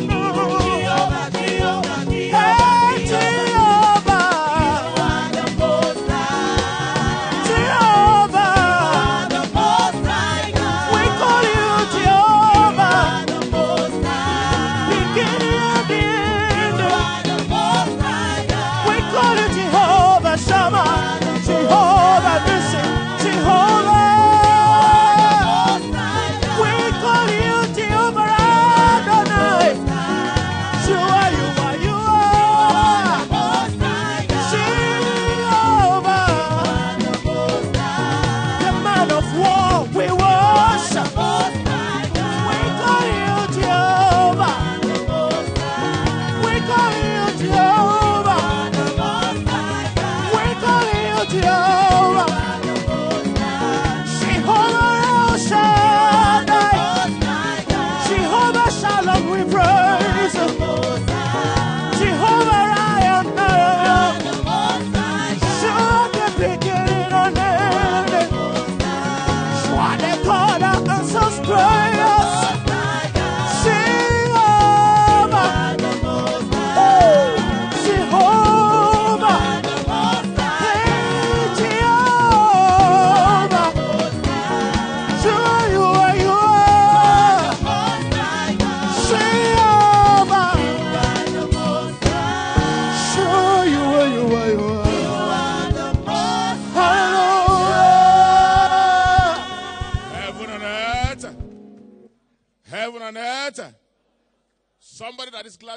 Jehovah,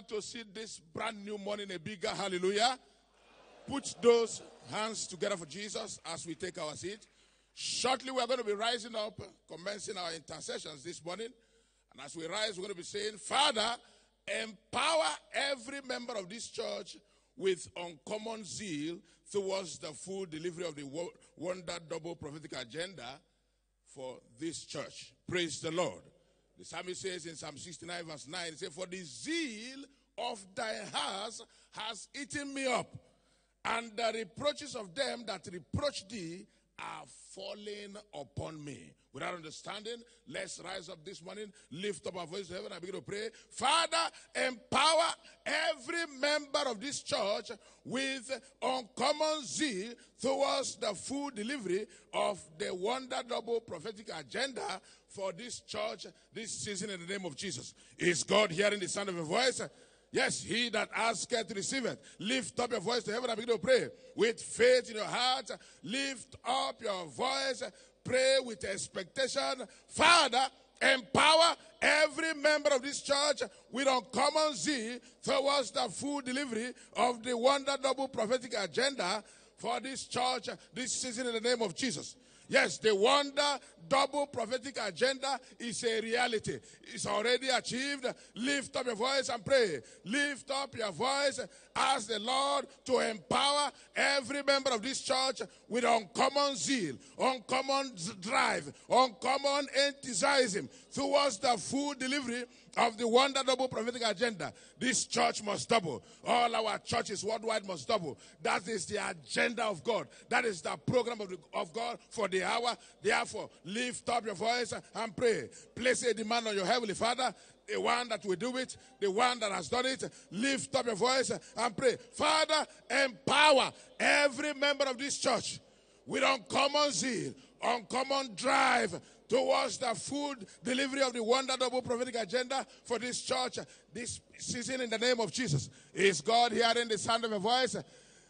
To see this brand new morning, a bigger hallelujah. Put those hands together for Jesus as we take our seat. Shortly, we are going to be rising up, commencing our intercessions this morning. And as we rise, we're going to be saying, Father, empower every member of this church with uncommon zeal towards the full delivery of the wo- Wonder Double prophetic agenda for this church. Praise the Lord. The psalmist says in Psalm 69, verse 9, it says, For the zeal of thy house has eaten me up, and the reproaches of them that reproach thee are falling upon me. Without understanding, let's rise up this morning, lift up our voice to heaven, and begin to pray. Father, empower every member of this church with uncommon zeal towards the full delivery of the Wonder Double prophetic agenda for this church this season in the name of Jesus. Is God hearing the sound of a voice? Yes, he that asketh receiveth. Lift up your voice to heaven and begin to pray. With faith in your heart, lift up your voice. Pray with expectation. Father, empower every member of this church with uncommon zeal towards the full delivery of the Wonder Double prophetic agenda for this church this season in the name of Jesus. Yes, the wonder double prophetic agenda is a reality. It's already achieved. Lift up your voice and pray. Lift up your voice. Ask the Lord to empower every member of this church with uncommon zeal, uncommon drive, uncommon enthusiasm towards the full delivery of the wonder double prophetic agenda. This church must double. All our churches worldwide must double. That is the agenda of God. That is the program of, the, of God for the hour. Therefore, lift up your voice and pray. Place a demand on your heavenly Father. The one that will do it, the one that has done it, lift up your voice and pray. Father, empower every member of this church with uncommon zeal, uncommon drive towards the full delivery of the wonder double prophetic agenda for this church this season in the name of Jesus. Is God hearing the sound of your voice?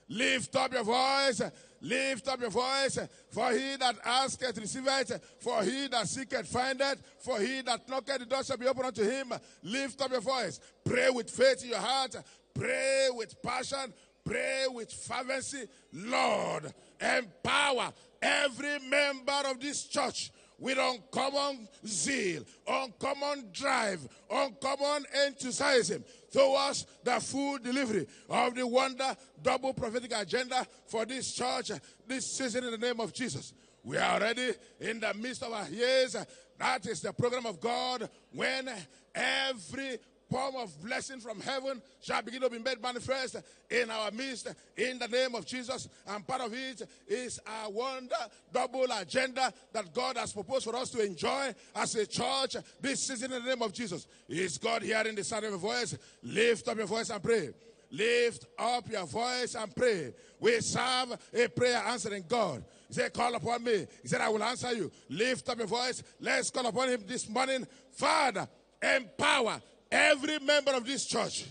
Lift up your voice. Lift up your voice. For he that asketh receiveth. For he that seeketh findeth. For he that knocketh the door shall be opened unto him. Lift up your voice. Pray with faith in your heart. Pray with passion. pray with fervency, Lord, empower every member of this church with uncommon zeal, uncommon drive, uncommon enthusiasm towards the full delivery of the wonder double prophetic agenda for this church this season in the name of Jesus. We are already in the midst of our years. That is the program of God when every form of blessing from heaven shall begin to be made manifest in our midst in the name of Jesus. And part of it is our wonder double agenda that God has proposed for us to enjoy as a church this season in the name of Jesus. Is God hearing the sound of your voice? Lift up your voice and pray. Lift up your voice and pray. We serve a prayer answering God. He said, Call upon me. He said, I will answer you. Lift up your voice. Let's call upon him this morning. Father, empower every member of this church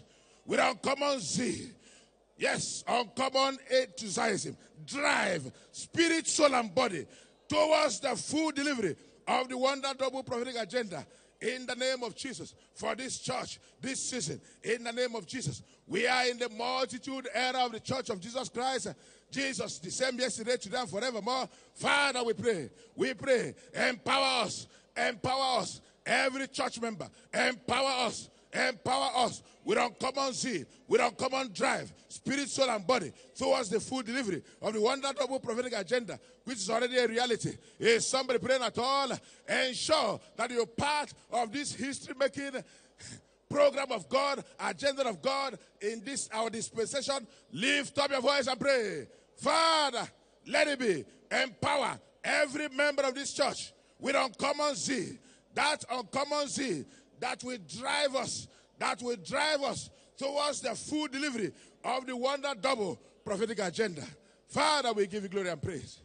with uncommon zeal. Yes, uncommon enthusiasm, drive, spirit, soul, and body towards the full delivery of the wonder double prophetic agenda in the name of Jesus for this church this season in the name of Jesus. We are in the multitude era of the church of Jesus Christ. Jesus, the same yesterday, today, and forevermore. Father, we pray, we pray, empower us, empower us, every church member, empower us, empower us with uncommon zeal, with uncommon drive, spirit, soul, and body towards the full delivery of the wonder double prophetic agenda, which is already a reality. Is somebody praying at all? Ensure that you're part of this history making program of God, agenda of God in this our dispensation. Lift up your voice and pray. Father, let it be. Empower every member of this church with uncommon zeal. That uncommon zeal that will drive us, that will drive us towards the full delivery of the wonder double prophetic agenda. Father, we give you glory and praise.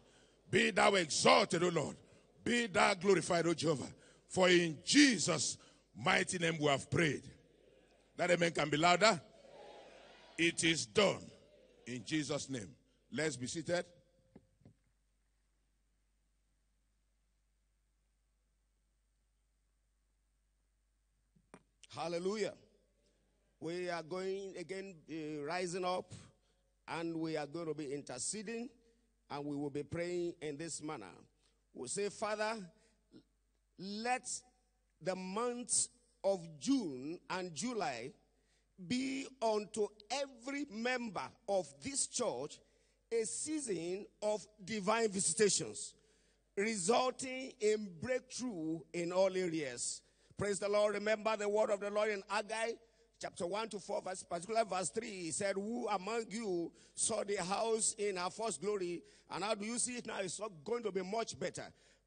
Be thou exalted, O Lord. Be thou glorified, O Jehovah. For in Jesus' mighty name we have prayed. That amen can be louder. It is done in Jesus' name. Let's be seated. Hallelujah. We are going again, uh, rising up, and we are going to be interceding, and we will be praying in this manner. We'll say, Father, let the months of June and July be unto every member of this church a season of divine visitations, resulting in breakthrough in all areas. Praise the Lord. Remember the word of the Lord in Haggai chapter 1 to 4, verse, particular verse 3. He said, Who among you saw the house in our first glory? And how do you see it now? It's not going to be much better.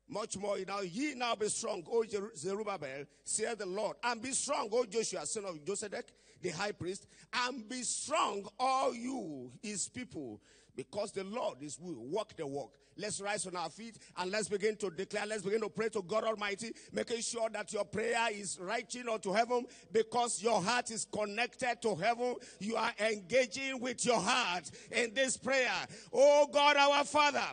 Much more. Now ye now be strong, O Zerubbabel, saith the Lord. And be strong, O Joshua, son of Josedek, the high priest. And be strong, all you, his people, because the Lord is will walk the walk. Let's rise on our feet and let's begin to declare. Let's begin to pray to God Almighty, making sure that your prayer is reaching unto heaven because your heart is connected to heaven. You are engaging with your heart in this prayer. Oh God, our Father,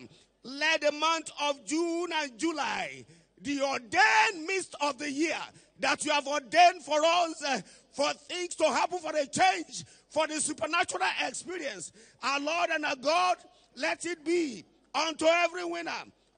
let the month of June and July, the ordained midst of the year that you have ordained for us, uh, for things to happen, for a change, for the supernatural experience. Our Lord and our God, let it be unto every winner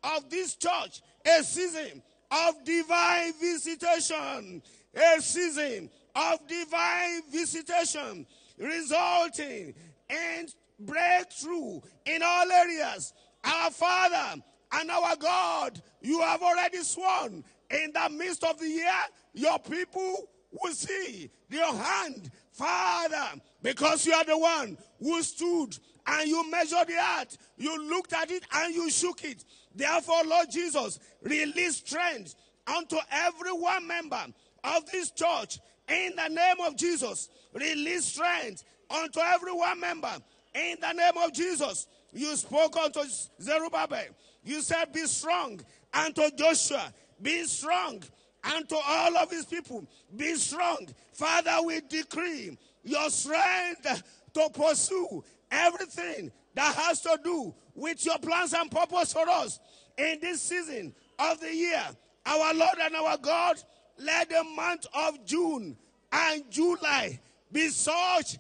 of this church a season of divine visitation. A season of divine visitation resulting in breakthrough in all areas. Our Father and our God, you have already sworn in the midst of the year, your people will see your hand, Father, because you are the one who stood and you measured the earth. You looked at it and you shook it. Therefore, Lord Jesus, release strength unto every one member of this church in the name of Jesus. Release strength unto every one member in the name of Jesus. You spoke unto Zerubbabel. You said, Be strong. And to Joshua, Be strong. And to all of his people, Be strong. Father, we decree your strength to pursue everything that has to do with your plans and purpose for us in this season of the year. Our Lord and our God, let the month of June and July be such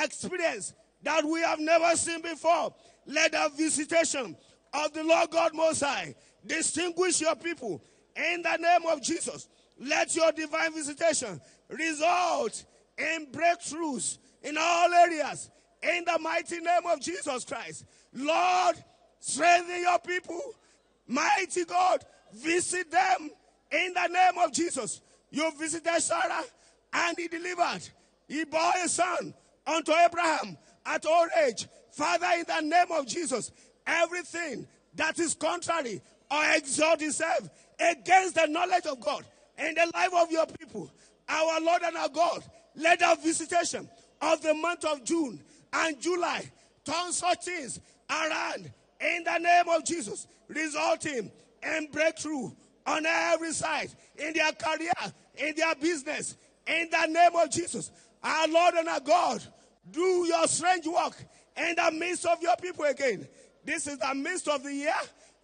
experience that we have never seen before. Let the visitation of the Lord God Most High distinguish your people in the name of Jesus. Let your divine visitation result in breakthroughs in all areas in the mighty name of Jesus Christ. Lord, strengthen your people. Mighty God, visit them in the name of Jesus. You visited Sarah and he delivered. He bore a son unto Abraham at old age. Father, in the name of Jesus, everything that is contrary or exalt itself against the knowledge of God in the life of your people, our Lord and our God, let our visitation of the month of June and July turn such things around in the name of Jesus, resulting in breakthrough on every side in their career, in their business, in the name of Jesus. Our Lord and our God, do your strange work in the midst of your people again. This is the midst of the year.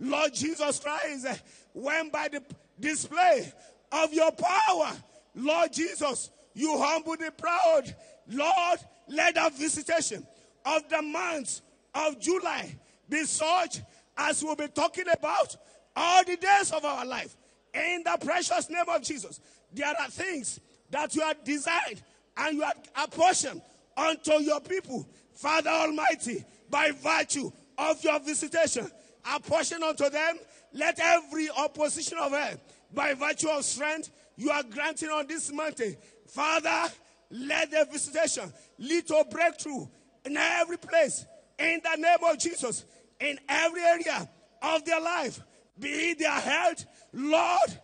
Lord Jesus Christ, when by the display of your power, Lord Jesus, you humble the proud. Lord, let the visitation of the month of July be such as we'll be talking about all the days of our life. In the precious name of Jesus, there are things that you have designed and you have apportioned unto your people, Father Almighty, by virtue of your visitation. Apportion unto them, let every opposition of hell, by virtue of strength, you are granting on this mountain. Father, let the visitation lead to a breakthrough in every place. In the name of Jesus, in every area of their life, be it their health, Lord,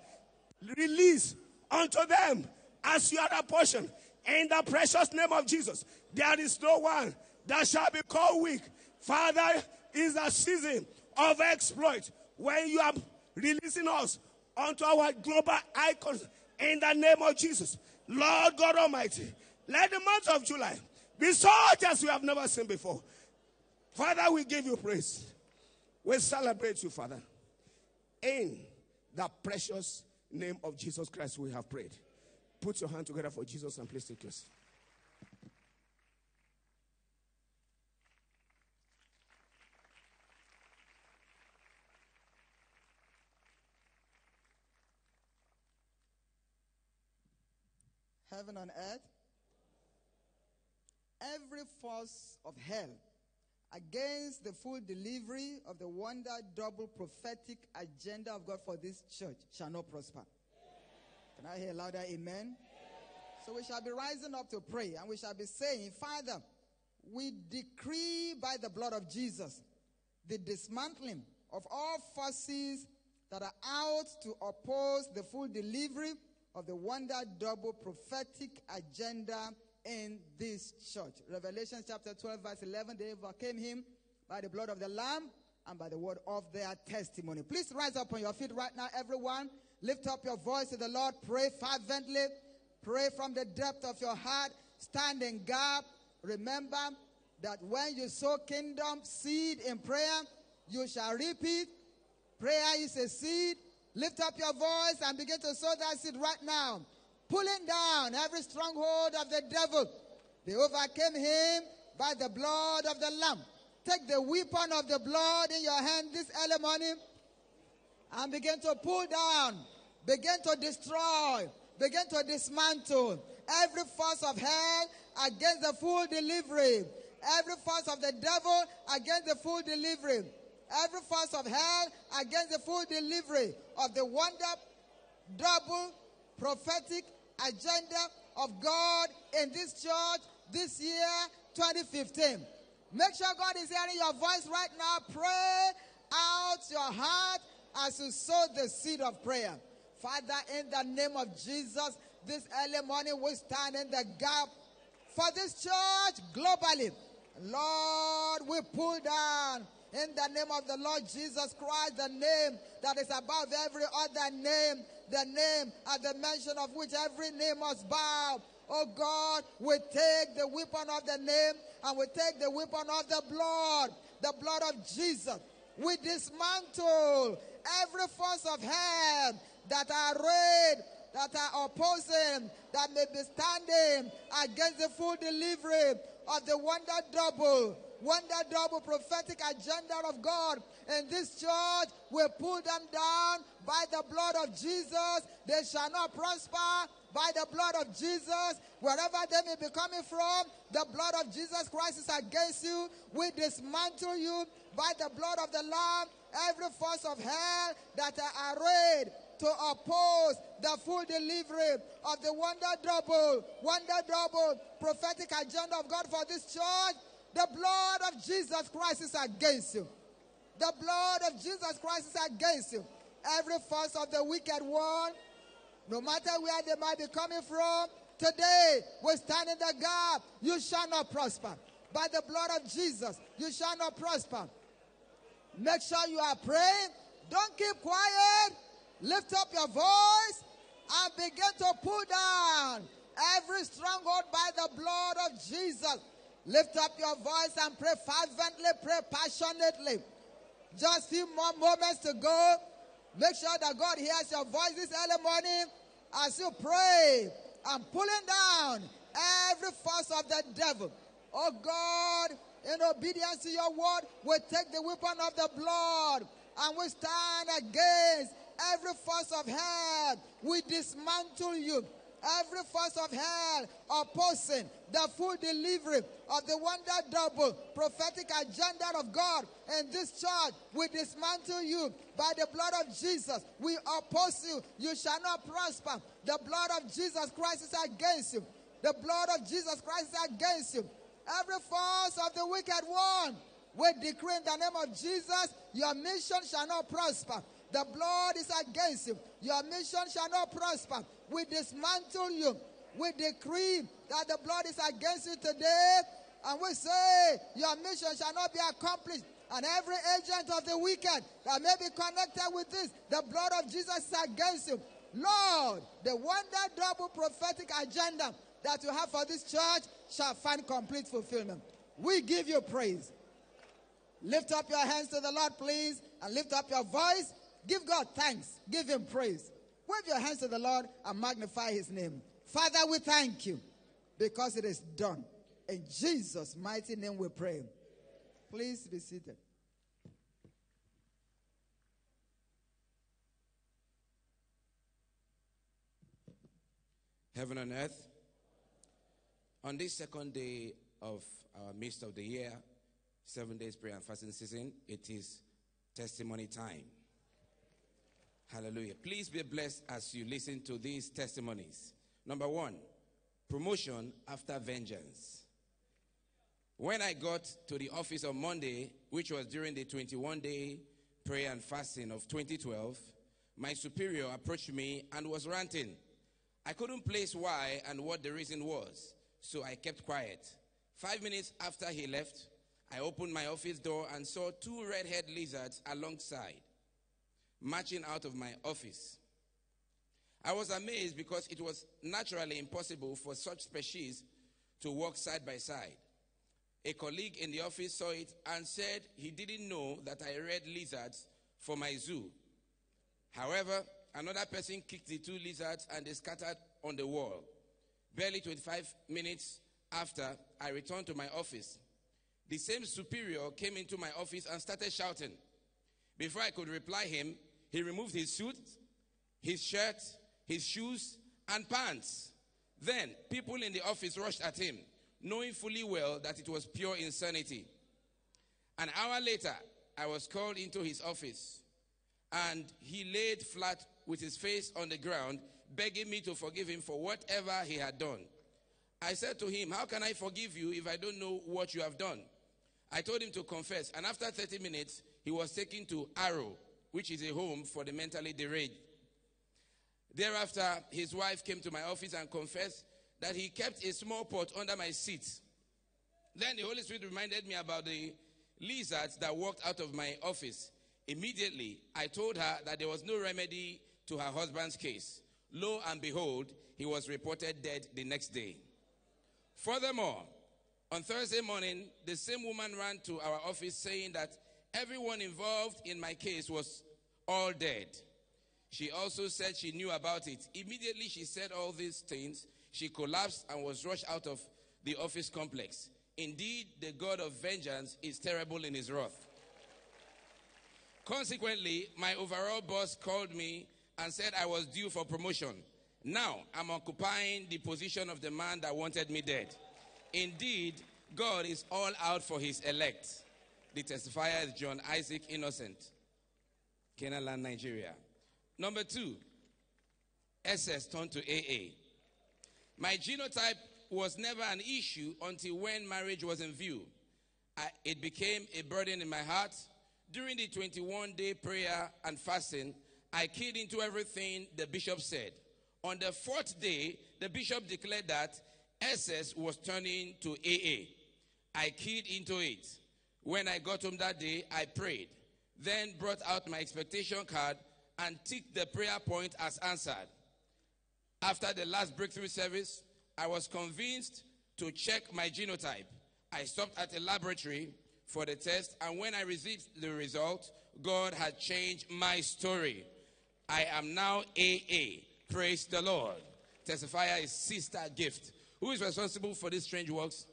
release unto them as you are a portion. In the precious name of Jesus, there is no one that shall be called weak. Father, is a season of exploit when you are releasing us onto our global icons in the name of Jesus. Lord God Almighty, let the month of July be such as we have never seen before. Father, we give you praise. We celebrate you, Father. In the precious name of Jesus Christ, we have prayed. Put your hand together for Jesus and please take yours. Heaven and earth, every force of hell against the full delivery of the wonder double prophetic agenda of God for this church shall not prosper. Can I hear louder amen? So we shall be rising up to pray and we shall be saying, Father, we decree by the blood of Jesus the dismantling of all forces that are out to oppose the full delivery of the wonder double prophetic agenda in this church. Revelation chapter 12, verse 11, they overcame him by the blood of the Lamb and by the word of their testimony. Please rise up on your feet right now, everyone. Lift up your voice to the Lord. Pray fervently. Pray from the depth of your heart. Stand in gap. Remember that when you sow kingdom seed in prayer, you shall reap it. Prayer is a seed. Lift up your voice and begin to sow that seed right now. Pulling down every stronghold of the devil. They overcame him by the blood of the Lamb. Take the weapon of the blood in your hand this early morning and begin to pull down, begin to destroy, begin to dismantle every force of hell against the full delivery, every force of the devil against the full delivery every force of hell against the full delivery of the wonder double prophetic agenda of God in this church this year, 2015. Make sure God is hearing your voice right now. Pray out your heart as you sow the seed of prayer. Father, in the name of Jesus, this early morning we stand in the gap for this church globally. Lord, we pull down in the name of the Lord Jesus Christ, the name that is above every other name, the name at the mention of which every name must bow. Oh God, we take the weapon of the name and we take the weapon of the blood, the blood of Jesus. We dismantle every force of hell that are arrayed, that are opposing, that may be standing against the full delivery of the wonder double, wonder double prophetic agenda of God in this church. will pull them down by the blood of Jesus. They shall not prosper by the blood of Jesus. Wherever they may be coming from, the blood of Jesus Christ is against you. We dismantle you by the blood of the Lamb. Every force of hell that are arrayed to oppose the full delivery of the wonder double, wonder double prophetic agenda of God for this church. The blood of Jesus Christ is against you. The blood of Jesus Christ is against you. Every force of the wicked one, no matter where they might be coming from, today we stand in the gap. You shall not prosper. By the blood of Jesus, you shall not prosper. Make sure you are praying. Don't keep quiet. Lift up your voice and begin to pull down every stronghold by the blood of Jesus. Lift up your voice and pray fervently, pray passionately. Just few more moments to go. Make sure that God hears your voice this early morning as you pray and pulling down every force of the devil. Oh God, in obedience to your word, we take the weapon of the blood and we stand against every force of hell. We dismantle you. Every force of hell opposing the full delivery of the wonder double prophetic agenda of God in this church. We dismantle you by the blood of Jesus. We oppose you. You shall not prosper. The blood of Jesus Christ is against you. The blood of Jesus Christ is against you. Every force of the wicked one, we decree in the name of Jesus, your mission shall not prosper. The blood is against you. Your mission shall not prosper. We dismantle you. We decree that the blood is against you today. And we say your mission shall not be accomplished. And every agent of the wicked that may be connected with this, the blood of Jesus is against you. Lord, the wonder double prophetic agenda that you have for this church shall find complete fulfillment. We give you praise. Lift up your hands to the Lord, please, and lift up your voice. Give God thanks. Give Him praise. Wave your hands to the Lord and magnify His name. Father, we thank you because it is done. In Jesus' mighty name we pray. Please be seated. Heaven and earth. On this second day of our midst of the year, seven days prayer and fasting season, it is testimony time. Hallelujah. Please be blessed as you listen to these testimonies. Number one, promotion after vengeance. When I got to the office on Monday, which was during the 21 day prayer and fasting of 2012, my superior approached me and was ranting. I couldn't place why and what the reason was, so I kept quiet. Five minutes after he left, I opened my office door and saw two red haired lizards alongside marching out of my office. I was amazed because it was naturally impossible for such species to walk side by side. A colleague in the office saw it and said he didn't know that I read lizards for my zoo. However, another person kicked the two lizards and they scattered on the wall. Barely 25 minutes after, I returned to my office. The same superior came into my office and started shouting. Before I could reply him, he removed his suit, his shirt, his shoes, and pants. Then people in the office rushed at him, knowing fully well that it was pure insanity. An hour later, I was called into his office, and he laid flat with his face on the ground, begging me to forgive him for whatever he had done. I said to him, How can I forgive you if I don't know what you have done? I told him to confess, and after 30 minutes, he was taken to Aro, which is a home for the mentally deranged. Thereafter, his wife came to my office and confessed that he kept a small pot under my seat. Then the Holy Spirit reminded me about the lizards that walked out of my office. Immediately, I told her that there was no remedy to her husband's case. Lo and behold, he was reported dead the next day. Furthermore, on Thursday morning, the same woman ran to our office saying that everyone involved in my case was all dead. She also said she knew about it. Immediately she said all these things, she collapsed and was rushed out of the office complex. Indeed, the God of vengeance is terrible in his wrath. Consequently, my overall boss called me and said I was due for promotion. Now I'm occupying the position of the man that wanted me dead. Indeed, God is all out for his elect. The testifier is John Isaac Innocent, Kenaland, Nigeria. Number two, SS turned to AA. My genotype was never an issue until when marriage was in view. I, it became a burden in my heart. During the 21 day prayer and fasting, I keyed into everything the bishop said. On the fourth day, the bishop declared that SS was turning to AA. I keyed into it. When I got home that day, I prayed, then brought out my expectation card and ticked the prayer point as answered. After the last breakthrough service, I was convinced to check my genotype. I stopped at a laboratory for the test, and when I received the result, God had changed my story. I am now AA. Praise the Lord. Testifier is Sister Gift. Who is responsible for these strange works?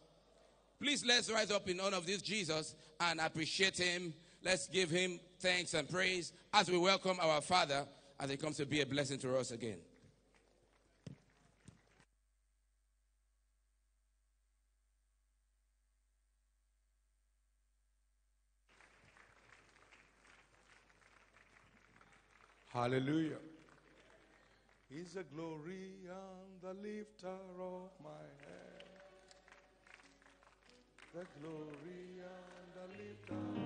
Please let's rise up in honor of this Jesus and appreciate him. Let's give him thanks and praise as we welcome our Father as he comes to be a blessing to us again. Hallelujah. He's the glory and the lifter of my head. The glory and the lifter.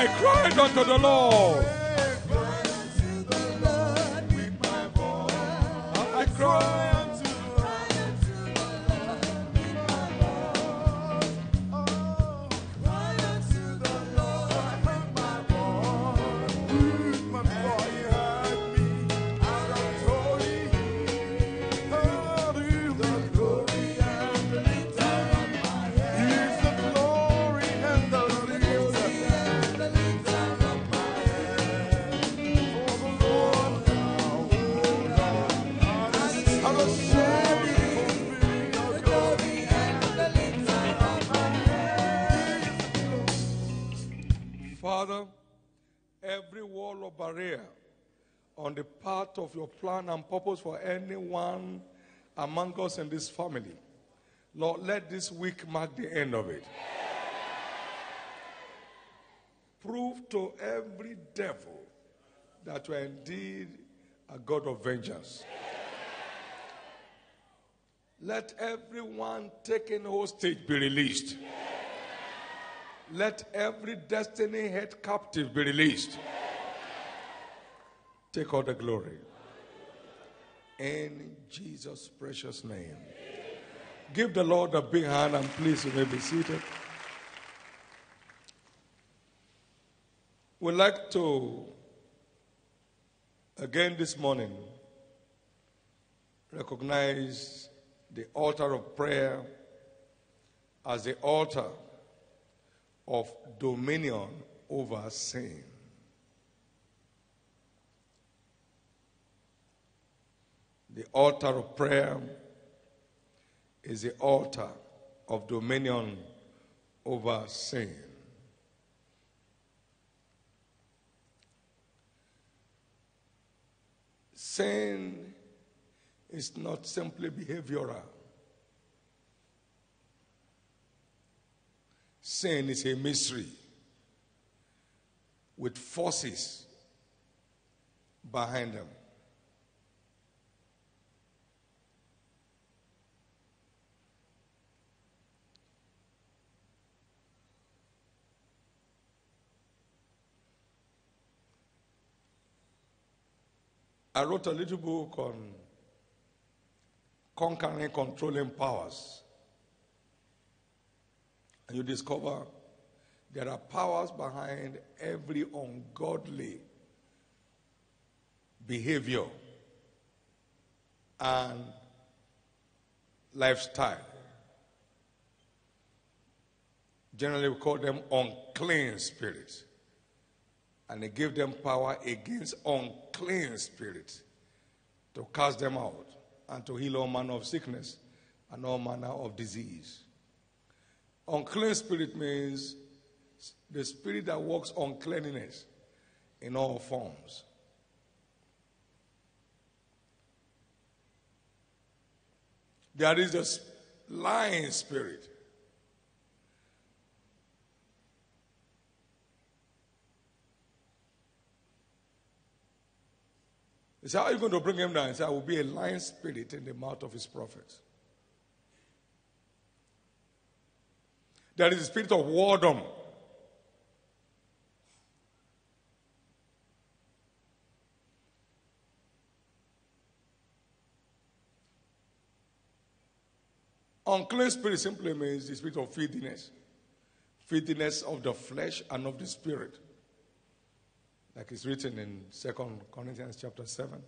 I cried unto the Lord. Path of your plan and purpose for anyone among us in this family, Lord, let this week mark the end of it. Prove to every devil that you are indeed a God of vengeance. Let everyone taken hostage be released. Let every destiny held captive be released. Take all the glory. In Jesus' precious name. Give the Lord a big hand and please you may be seated. We'd like to, again this morning, recognize the altar of prayer as the altar of dominion over sin. The altar of prayer is the altar of dominion over sin. Sin is not simply behavioral. Sin is a mystery with forces behind them. I wrote a little book on conquering, controlling powers. And you discover there are powers behind every ungodly behavior and lifestyle. Generally, we call them unclean spirits. And he gave them power against unclean spirits to cast them out and to heal all manner of sickness and all manner of disease. Unclean spirit means the spirit that works on cleanliness in all forms. There is the lying spirit. He said, How are you going to bring him down? He said, I will be a lying spirit in the mouth of his prophets. There is a spirit of whoredom. Unclean spirit simply means the spirit of filthiness. Filthiness of the flesh and of the spirit. Like it's written in 2 Corinthians chapter 7.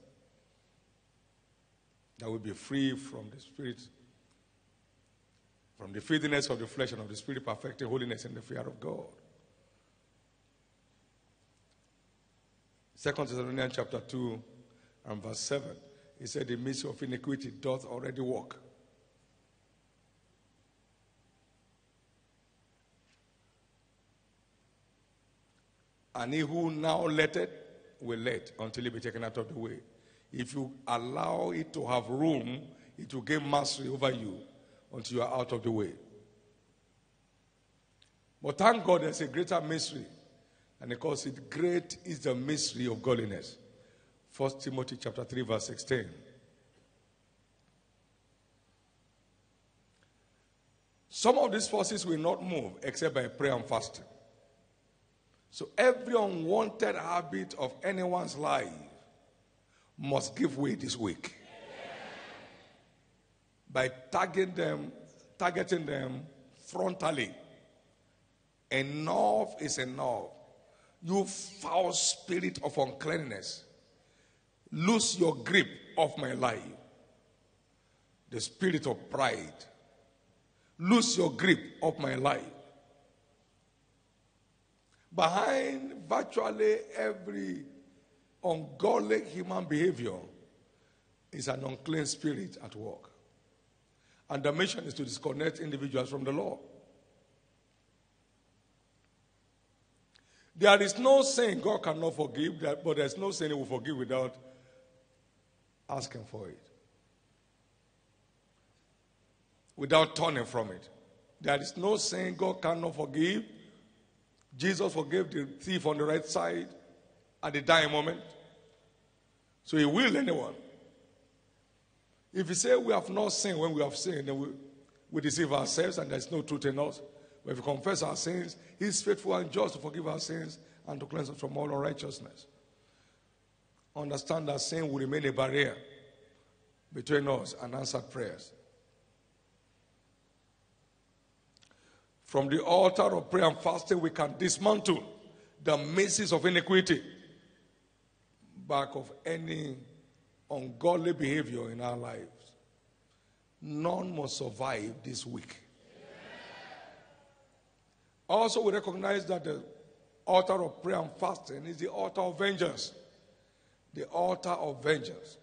That will be free from the spirit, from the filthiness of the flesh and of the spirit, perfecting holiness in the fear of God. 2 Thessalonians chapter 2 and verse 7. He said, The mystery of iniquity doth already work. And he who now let it will let until it be taken out of the way. If you allow it to have room, it will gain mastery over you until you are out of the way. But thank God there's a greater mystery. And because it great is the mystery of godliness. 1 Timothy chapter 3, verse 16. Some of these forces will not move except by prayer and fasting. So every unwanted habit of anyone's life must give way this week. By targeting them, targeting them frontally. Enough is enough. You foul spirit of uncleanness. Lose your grip of my life. The spirit of pride. Lose your grip of my life. Behind virtually every ungodly human behavior is an unclean spirit at work. And the mission is to disconnect individuals from the law. There is no sin God cannot forgive, but there's no sin He will forgive without asking for it, without turning from it. There is no sin God cannot forgive Jesus forgave the thief on the right side at the dying moment. So he will anyone. If you say we have not sinned when we have sinned, then we, we deceive ourselves and there's no truth in us. But if we confess our sins, he's faithful and just to forgive our sins and to cleanse us from all unrighteousness. Understand that sin will remain a barrier between us and answered prayers. From the altar of prayer and fasting, we can dismantle the mazes of iniquity back of any ungodly behavior in our lives. None must survive this week. Also, we recognize that the altar of prayer and fasting is the altar of vengeance. The altar of vengeance.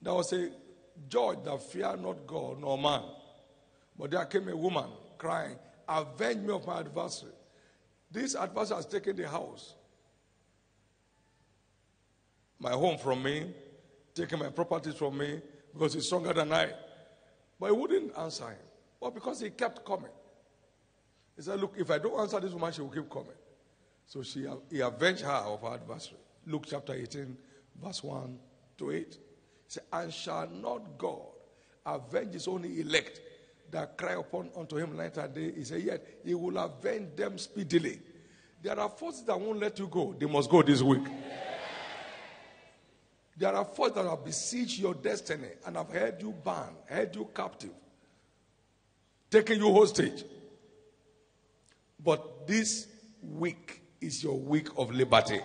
There was a judge that feared not God nor man. But there came a woman crying, Avenge me of my adversary. This adversary has taken the house, my home from me, taken my properties from me because he's stronger than I. But he wouldn't answer him. But because he kept coming. He said, Look, if I don't answer this woman, she will keep coming. So she, he avenged her of her adversary. Luke chapter 18, verse 1 to 8. He said, And shall not God avenge his only elect that cry upon unto him night and day, he said, Yet he will avenge them speedily. There are forces that won't let you go. They must go this week. There are forces that have besieged your destiny and have held you bound, held you captive, taken you hostage. But this week is your week of liberty.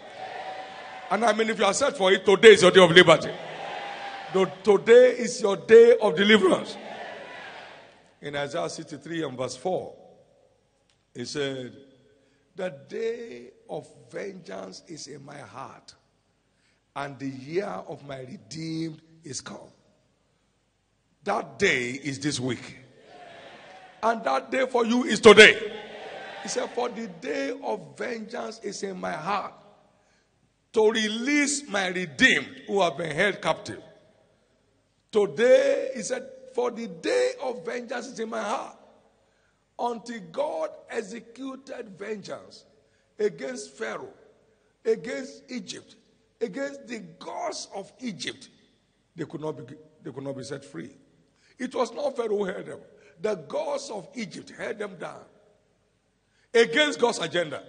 And I mean, if you are set for it, today is your day of liberty. Today is your day of deliverance. In Isaiah 63 and verse 4, he said, The day of vengeance is in my heart, and the year of my redeemed is come. That day is this week. And that day for you is today. He said, For the day of vengeance is in my heart to release my redeemed who have been held captive. Today, he said, For the day of vengeance is in my heart. Until God executed vengeance against Pharaoh, against Egypt, against the gods of Egypt, they could not be, they could not be set free. It was not Pharaoh who held them, the gods of Egypt held them down against God's agenda.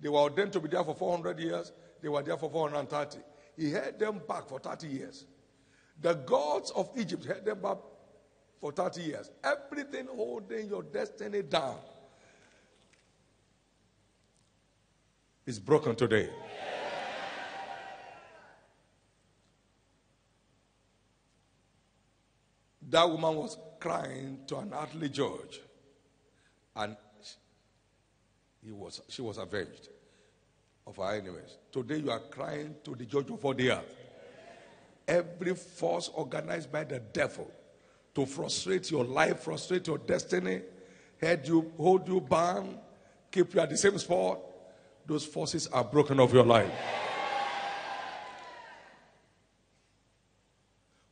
They were ordained to be there for 400 years, they were there for 430. He held them back for 30 years. The gods of Egypt held them back for 30 years. Everything holding your destiny down is broken today. That woman was crying to an earthly judge, and he was, she was avenged of her enemies. Today you are crying to the judge of all the earth. Every force organized by the devil to frustrate your life, frustrate your destiny, hold you, hold you bound, keep you at the same spot, those forces are broken off your life.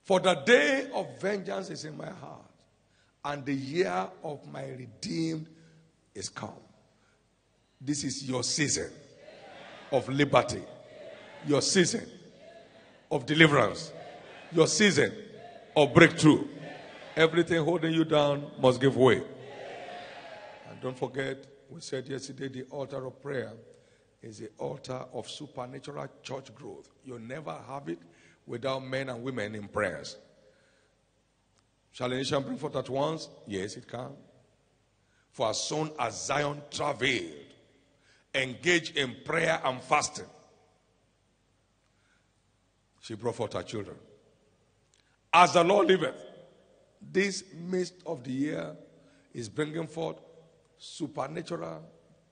For the day of vengeance is in my heart, and the year of my redeemed is come. This is your season of liberty, your season of deliverance, your season of breakthrough. Everything holding you down must give way. And don't forget, we said yesterday the altar of prayer is the altar of supernatural church growth. You'll never have it without men and women in prayers. Shall a nation bring forth at once? Yes, it can. For as soon as Zion travailed, engage in prayer and fasting. She brought forth her children. As the Lord liveth, this midst of the year is bringing forth supernatural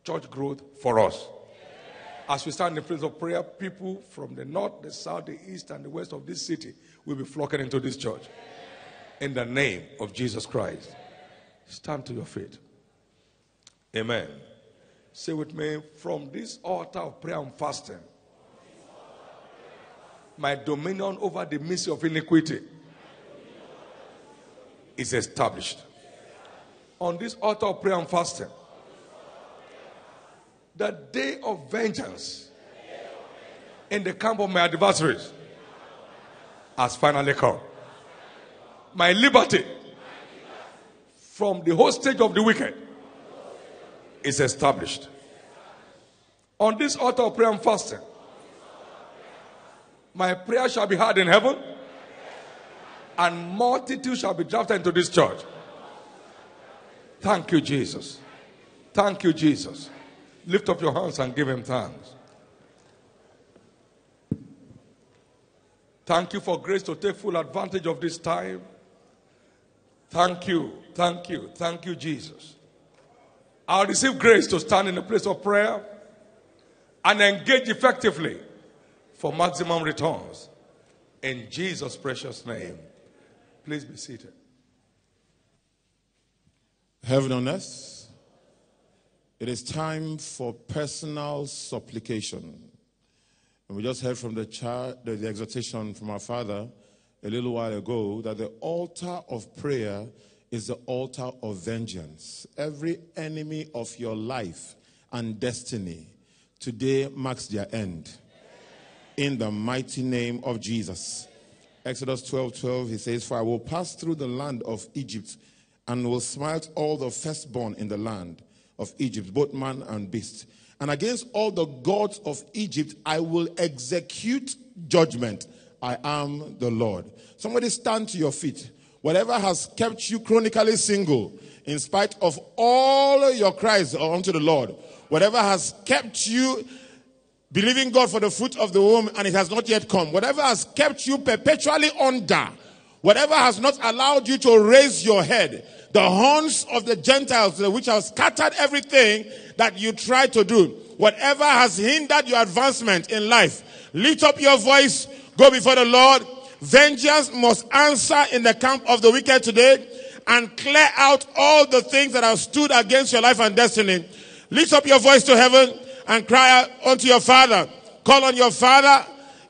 church growth for us. As we stand in the place of prayer, people from the north, the south, the east, and the west of this city will be flocking into this church. In the name of Jesus Christ. Stand to your feet. Amen. Say with me, from this altar of prayer and fasting, my dominion over the mystery of iniquity is established. On this altar of prayer and fasting, the day of vengeance in the camp of my adversaries has finally come. My liberty from the hostage of the wicked is established. On this altar of prayer and fasting, my prayer shall be heard in heaven, and multitudes shall be drafted into this church. Thank you, Jesus. Thank you, Jesus. Lift up your hands and give him thanks. Thank you for grace to take full advantage of this time. Thank you, thank you, thank you, Jesus. I'll receive grace to stand in a place of prayer and engage effectively for maximum returns. In Jesus' precious name. Please be seated. Heaven on earth, it is time for personal supplication. And we just heard from the, char- the, the exhortation from our father a little while ago that the altar of prayer is the altar of vengeance. Every enemy of your life and destiny today marks their end. In the mighty name of Jesus. Exodus 12 12, he says, For I will pass through the land of Egypt and will smite all the firstborn in the land of Egypt, both man and beast. And against all the gods of Egypt I will execute judgment. I am the Lord. Somebody stand to your feet. Whatever has kept you chronically single, in spite of all your cries unto the Lord, whatever has kept you believing God for the fruit of the womb and it has not yet come, whatever has kept you perpetually under, whatever has not allowed you to raise your head, the horns of the Gentiles, which have scattered everything that you try to do, whatever has hindered your advancement in life, lift up your voice, go before the Lord. Vengeance must answer in the camp of the wicked today and clear out all the things that have stood against your life and destiny. Lift up your voice to heaven and cry unto your father. Call on your father.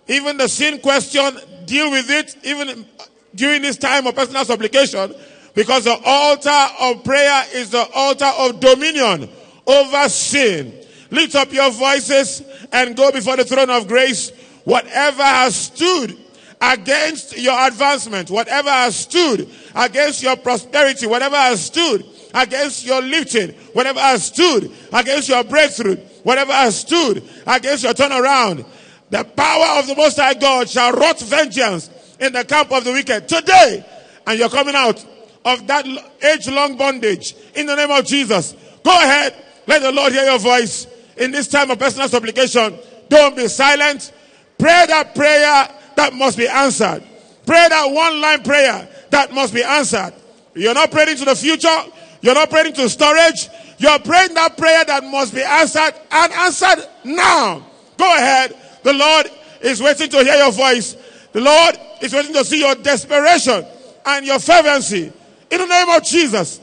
Even the sin question, deal with it, even during this time of personal supplication, because the altar of prayer is the altar of dominion over sin. Lift up your voices and go before the throne of grace. Whatever has stood against your advancement, whatever has stood against your prosperity, whatever has stood against your lifting, whatever has stood against your breakthrough, whatever has stood against your turnaround, the power of the Most High God shall wrought vengeance in the camp of the wicked today. And you're coming out of that age long bondage in the name of Jesus. Go ahead. Let the Lord hear your voice in this time of personal supplication. Don't be silent. Pray that prayer that must be answered. Pray that one line prayer that must be answered. You're not praying to the future. You're not praying to storage. You're praying that prayer that must be answered and answered now. Go ahead. The Lord is waiting to hear your voice. The Lord is waiting to see your desperation and your fervency. In the name of Jesus.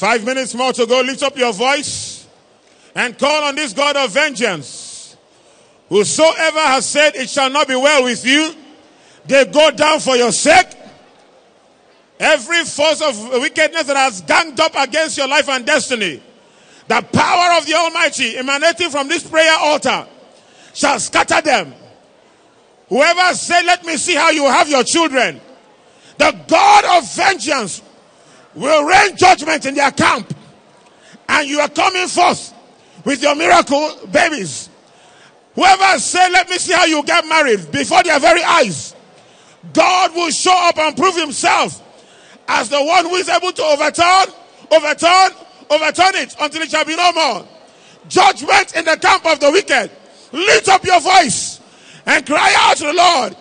Five minutes more to go. Lift up your voice and call on this God of vengeance. Whosoever has said it shall not be well with you, they go down for your sake. Every force of wickedness that has ganged up against your life and destiny, the power of the Almighty emanating from this prayer altar shall scatter them. Whoever said, Let me see how you have your children, the God of vengeance will rain judgment in their camp. And you are coming forth with your miracle babies. Whoever said, Let me see how you get married before their very eyes, God will show up and prove himself as the one who is able to overturn, overturn, overturn it until it shall be no more. Judgment in the camp of the wicked. Lift up your voice and cry out to the Lord.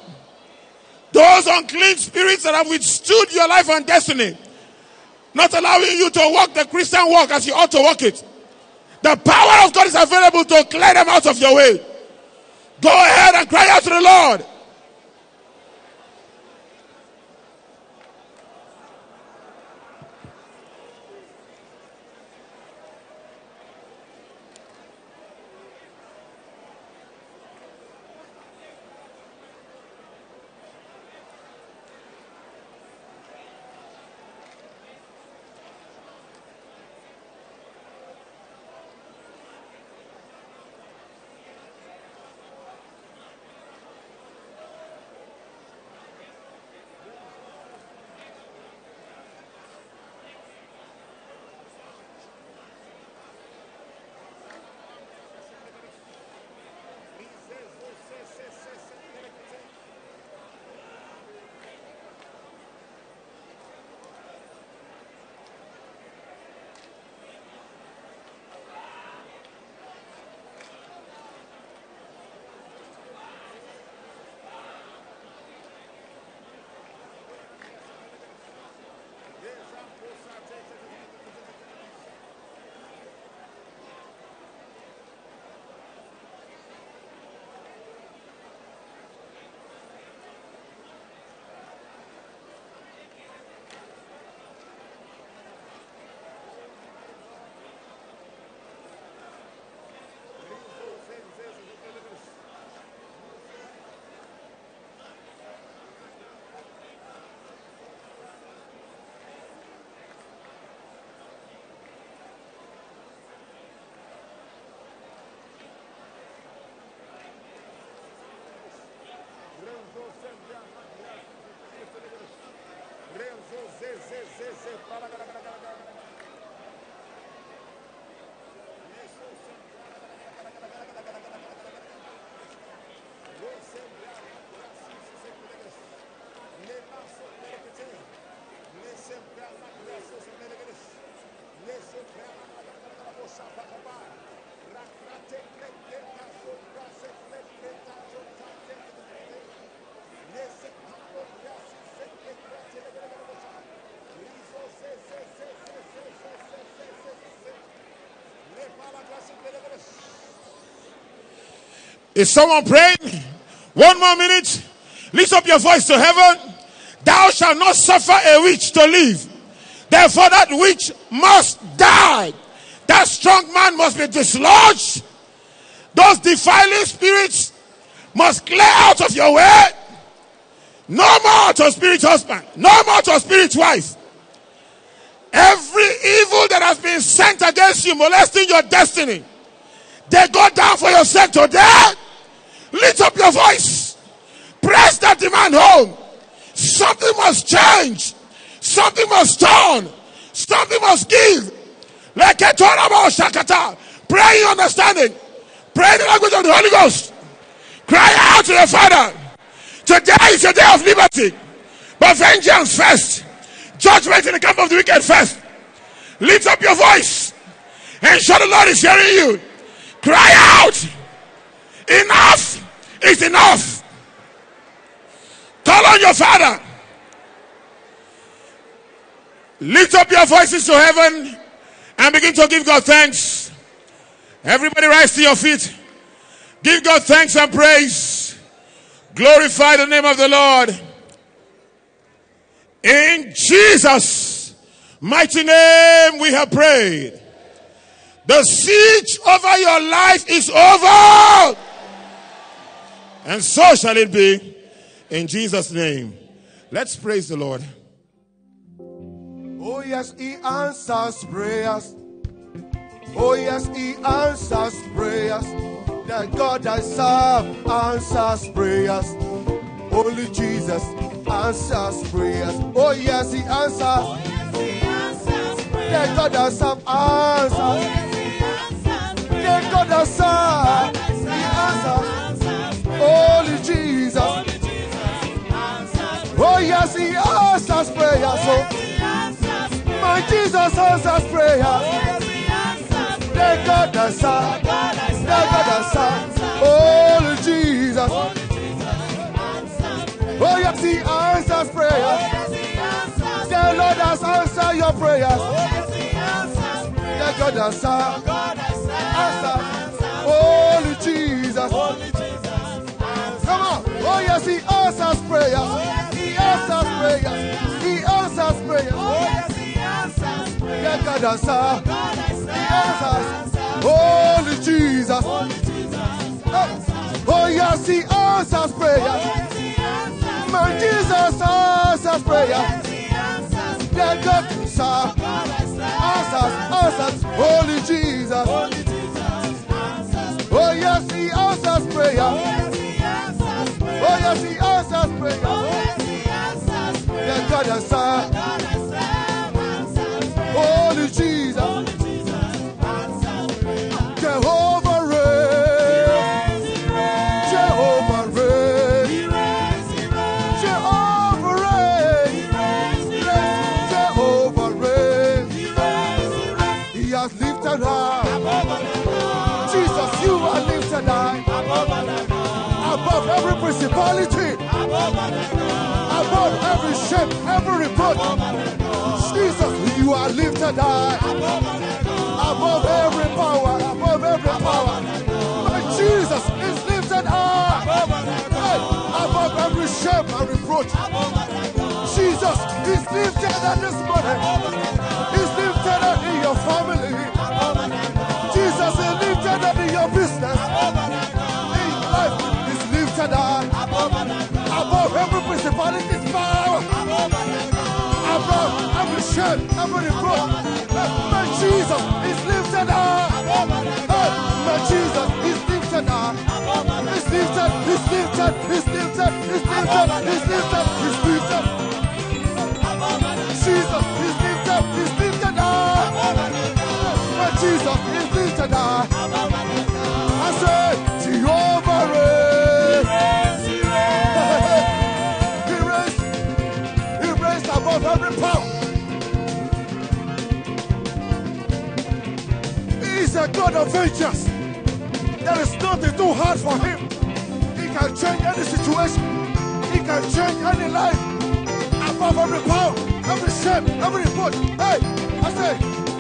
Those unclean spirits that have withstood your life and destiny, not allowing you to walk the Christian walk as you ought to walk it. The power of God is available to clear them out of your way. Go ahead and cry out to the Lord. Z, Z, Z, Z, Z, para, para, para, para. Is someone praying? One more minute. Lift up your voice to heaven. Thou shalt not suffer a witch to live. Therefore, that witch must die. That strong man must be dislodged. Those defiling spirits must clear out of your way. No more to spirit husband. No more to spirit wife. Every evil that has been sent against you, molesting your destiny, they go down for your today. Lift up your voice. Press that demand home. Something must change. Something must turn. Something must give. Like a about Shakata. Pray in understanding. Pray in the language of the Holy Ghost. Cry out to the Father. Today is a day of liberty. But vengeance first. Judgment in the camp of the wicked first. Lift up your voice. And show the Lord is hearing you. Cry out. Enough is enough. Call on your father. Lift up your voices to heaven and begin to give God thanks. Everybody rise to your feet. Give God thanks and praise. Glorify the name of the Lord. In Jesus' mighty name we have prayed. The siege over your life is over. And so shall it be in Jesus' name. Let's praise the Lord. Oh, yes, He answers prayers. Oh, yes, He answers prayers. The God I serve answers prayers. Only Jesus answers prayers. Oh, yes, He answers. The God I serve answers. The God I serve, He answers. Only Jesus. Oh, yes, He answers prayers. Oh, my Jesus answers prayers. The God I serve, the God I serve. Only Jesus. Oh, yes, He answers prayers. The Lord has answered your prayers. The God I serve, answers. Only Jesus. Come on. Oh, yes, He answers prayers. He answers prayers. He answers prayers. The God I serve, He answers. Only Jesus. Oh, yes, He answers prayers. My oh, Jesus answers prayers. The God serve, answers, answers. Only Jesus. Oh, yes, He answers prayers. Oh, yes, He answers prayers. The God I serve, every reproach. Jesus, you are lifted high. Above every shame, every reproach. My Jesus is lifted. Hey, my Jesus is lifted high. He's lifted, he's lifted, he's lifted, he's lifted, he's lifted, he's lifted. Jesus is lifted, he's lifted high. My Jesus is lifted high. I say, Jehovah reigns. He reigns, he reigns above every power. God of vengeance. There is nothing too hard for him. He can change any situation. He can change any life. Above every power, every shame, every reproach. Hey, I say,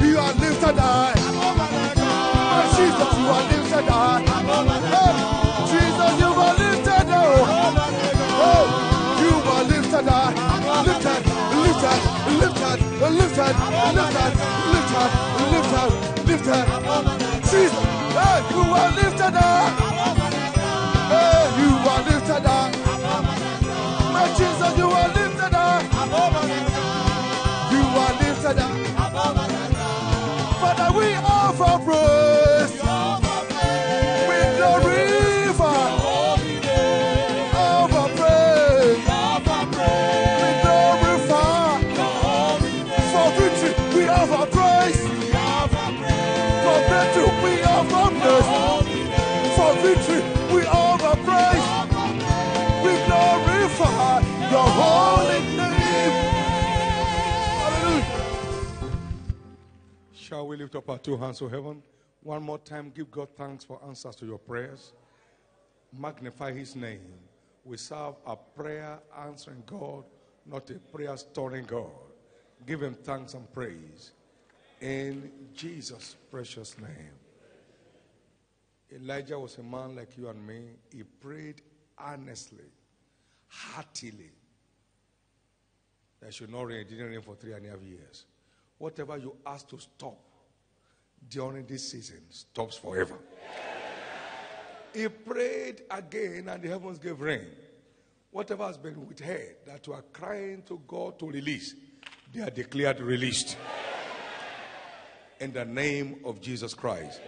you are lifted high. Oh, Jesus, you are lifted high. Hey, Jesus, you are lifted high. Oh, you are lifted high. Lifted, lifted, lifted, lifted, lifted, lifted, lifted, lifted. Jesus, you are lifted. Hey, you are lifted high. My Jesus, you are lifted high. You are lifted high. Father, we offer praise. We lift up our two hands to heaven? One more time, give God thanks for answers to your prayers. Magnify his name. We serve a prayer answering God, not a prayer storing God. Give him thanks and praise. In Jesus' precious name. Elijah was a man like you and me. He prayed earnestly. heartily. There should not rain. It didn't rain for three and a half years. Whatever you ask to stop during this season stops forever. He prayed again, and the heavens gave rain. Whatever has been withheld that are crying to God to release, they are declared released. In the name of Jesus Christ.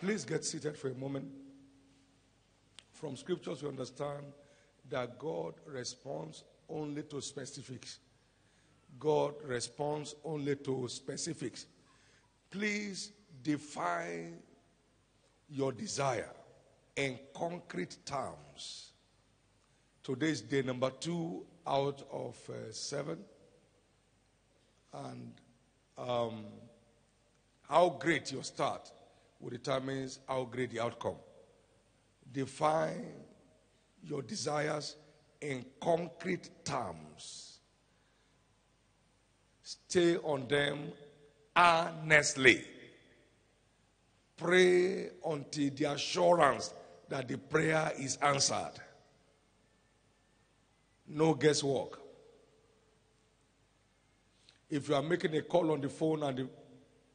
Please get seated for a moment. From scriptures, we understand that God responds only to specifics. God responds only to specifics. Please define your desire in concrete terms. Today is day number two out of uh, seven. And um, how great your start will determine how great the outcome. Define your desires in concrete terms. Stay on them earnestly. Pray until the assurance that the prayer is answered. No guesswork. If you are making a call on the phone and the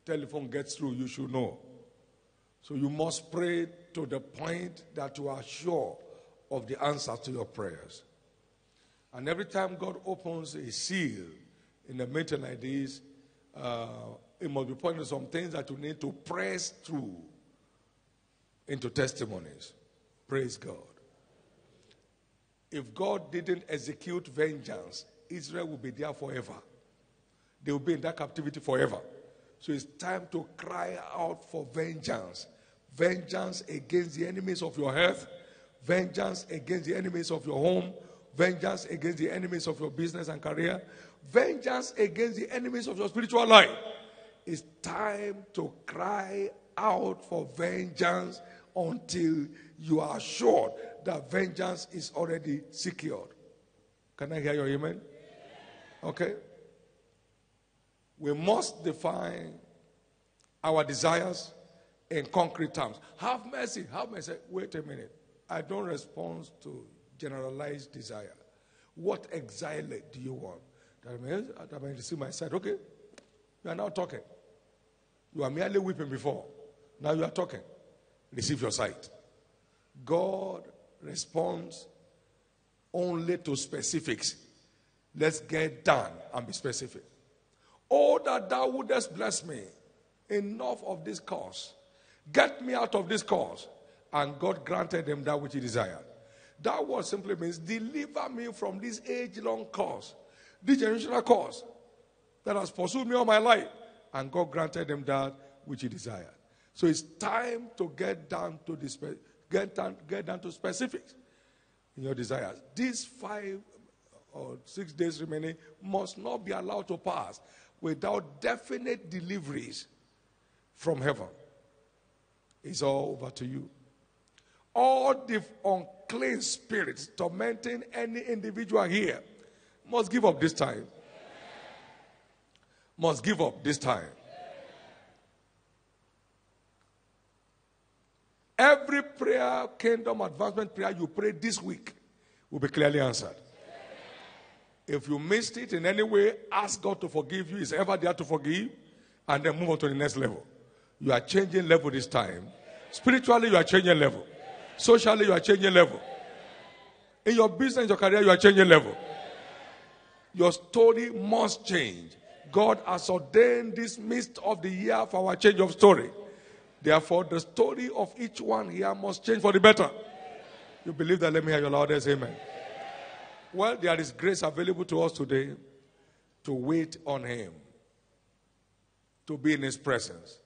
telephone gets through, you should know. So you must pray to the point that you are sure of the answer to your prayers. And every time God opens a seal in a meeting like this, uh, it must be pointing to some things that you need to press through into testimonies. Praise God. If God didn't execute vengeance, Israel will be there forever. They will be in that captivity forever. So it's time to cry out for vengeance. Vengeance against the enemies of your health, vengeance against the enemies of your home, vengeance against the enemies of your business and career, vengeance against the enemies of your spiritual life. It's time to cry out for vengeance until you are sure that vengeance is already secured. Can I hear your amen? Okay. We must define our desires in concrete terms. Have mercy, have mercy. Wait a minute. I don't respond to generalized desire. What exactly do you want? That means I see my side. Okay. You are now talking. You are merely weeping before. Now you are talking. Receive your sight. God responds only to specifics. Let's get done and be specific. Oh, that thou wouldest bless me. Enough of this cause. Get me out of this cause. And God granted him that which he desired. That word simply means deliver me from this age long cause, this generational cause that has pursued me all my life. And God granted him that which he desired. So it's time to get down to the spe- get down, get down to specifics in your desires. These five or six days remaining must not be allowed to pass without definite deliveries from heaven. It's all over to you. All the unclean spirits tormenting any individual here must give up this time. Must give up this time. Every prayer, kingdom advancement prayer you pray this week will be clearly answered. If you missed it in any way, ask God to forgive you. He's ever there to forgive. And then move on to the next level. You are changing level this time. Spiritually, you are changing level. Socially, you are changing level. In your business, your career, you are changing level. Your story must change. God has ordained this midst of the year for our change of story. Therefore, the story of each one here must change for the better. You believe that? Let me hear your loudest amen. Well, there is grace available to us today to wait on Him, to be in His presence,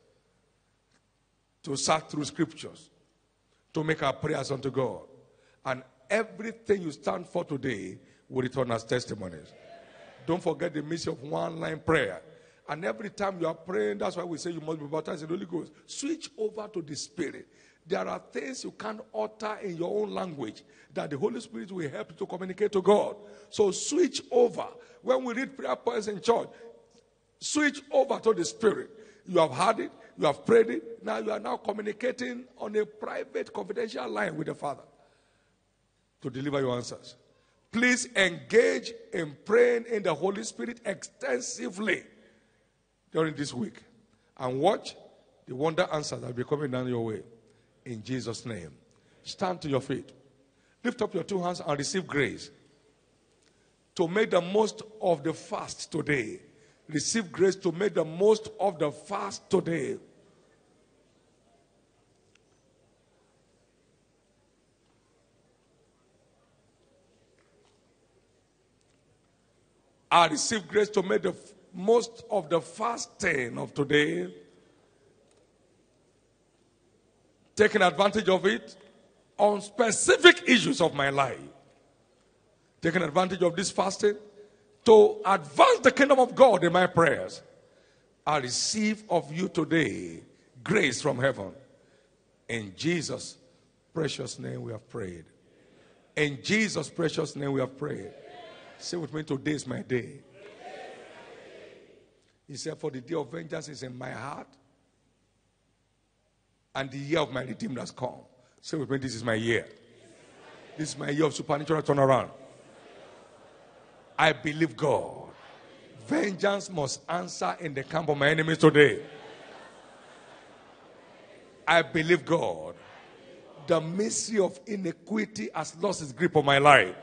to search through scriptures, to make our prayers unto God. And everything you stand for today will return as testimonies. Don't forget the mission of one line prayer. And every time you are praying, that's why we say you must be baptized in the Holy Ghost. Switch over to the Spirit. There are things you can't utter in your own language that the Holy Spirit will help you to communicate to God. So switch over. When we read prayer points in church, switch over to the Spirit. You have heard it, you have prayed it. Now you are now communicating on a private, confidential line with the Father to deliver your answers. Please engage in praying in the Holy Spirit extensively during this week and watch the wonder answers that will be coming down your way. In Jesus' name. Stand to your feet. Lift up your two hands and receive grace to make the most of the fast today. Receive grace to make the most of the fast today. I receive grace to make the most of the fasting of today. Taking advantage of it on specific issues of my life. Taking advantage of this fasting to advance the kingdom of God in my prayers. I receive of you today grace from heaven. In Jesus' precious name we have prayed. In Jesus' precious name we have prayed. Say with me, today is my day. He said, For the day of vengeance is in my heart, and the year of my redeemed has come. Say with me, this is my year. This is my year of supernatural turnaround. I believe God. Vengeance must answer in the camp of my enemies today. I believe God. The mystery of iniquity has lost its grip on my life.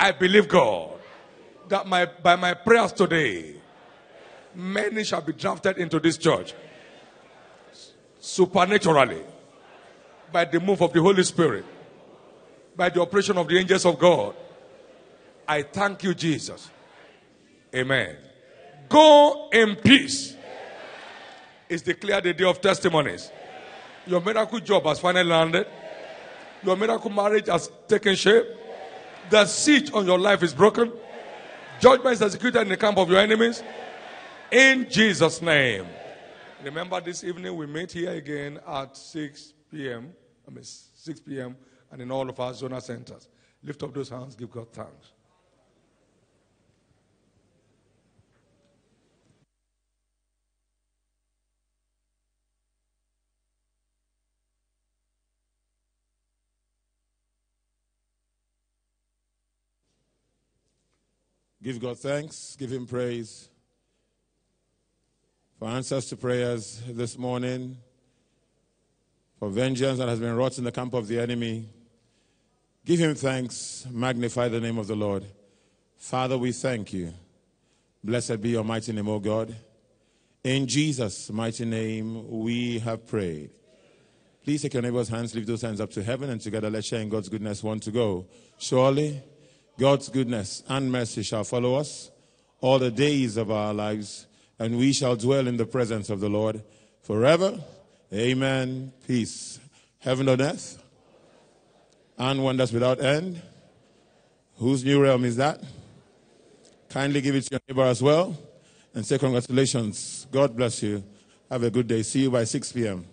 I believe God that my, by my prayers today, many shall be drafted into this church supernaturally by the move of the Holy Spirit, by the operation of the angels of God. I thank you, Jesus. Amen. Go in peace. It's declared the day of testimonies. Your miracle job has finally landed. Your miracle marriage has taken shape. The siege on your life is broken. Judgment is executed in the camp of your enemies. In Jesus' name. Remember, this evening we meet here again at 6 p.m. I mean, 6 p.m. and in all of our zona centers. Lift up those hands, give God thanks. Give God thanks, give Him praise for answers to prayers this morning, for vengeance that has been wrought in the camp of the enemy. Give Him thanks, magnify the name of the Lord. Father, we thank you. Blessed be your mighty name, O God. In Jesus' mighty name, we have prayed. Please take your neighbor's hands, lift those hands up to heaven, and together let's share in God's goodness one to go. Surely, God's goodness and mercy shall follow us all the days of our lives, and we shall dwell in the presence of the Lord forever. Amen. Peace. Heaven on earth, and wonders without end. Whose new realm is that? Kindly give it to your neighbor as well, and say congratulations. God bless you. Have a good day. See you by 6 p.m.